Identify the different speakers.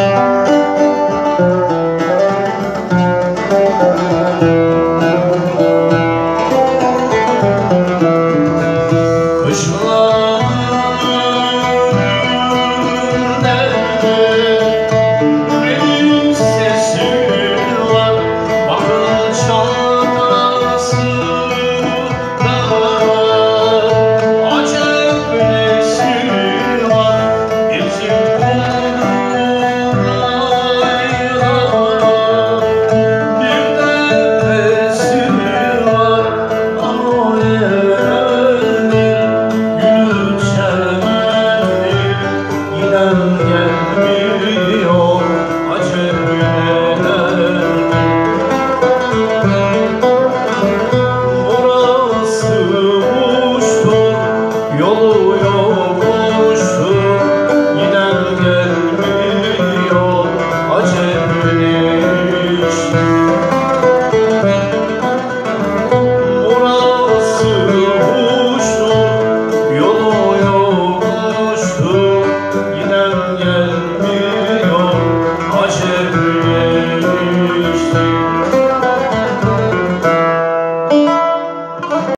Speaker 1: Yeah.